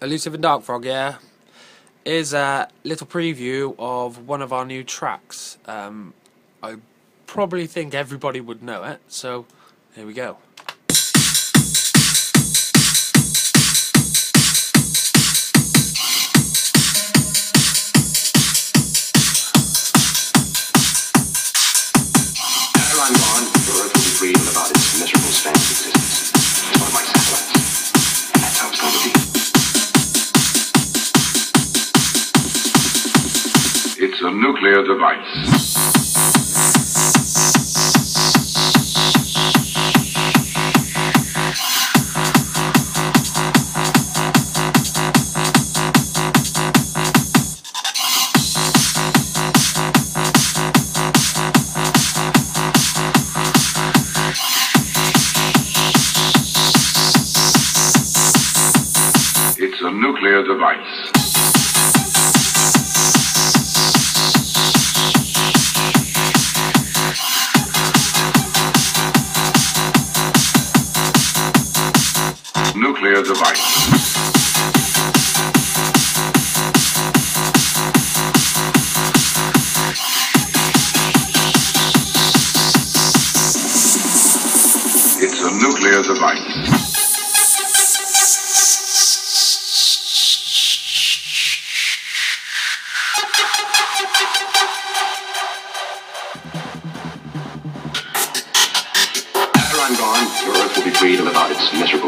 Illusive and Darkfrog, yeah, is a little preview of one of our new tracks. Um, I probably think everybody would know it, so here we go. It's a nuclear device. It's a nuclear device. Nuclear device. It's a nuclear device. After I'm gone, the Earth will be free to live out its miserable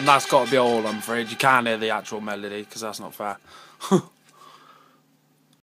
And that's got to be all, I'm afraid. You can't hear the actual melody because that's not fair.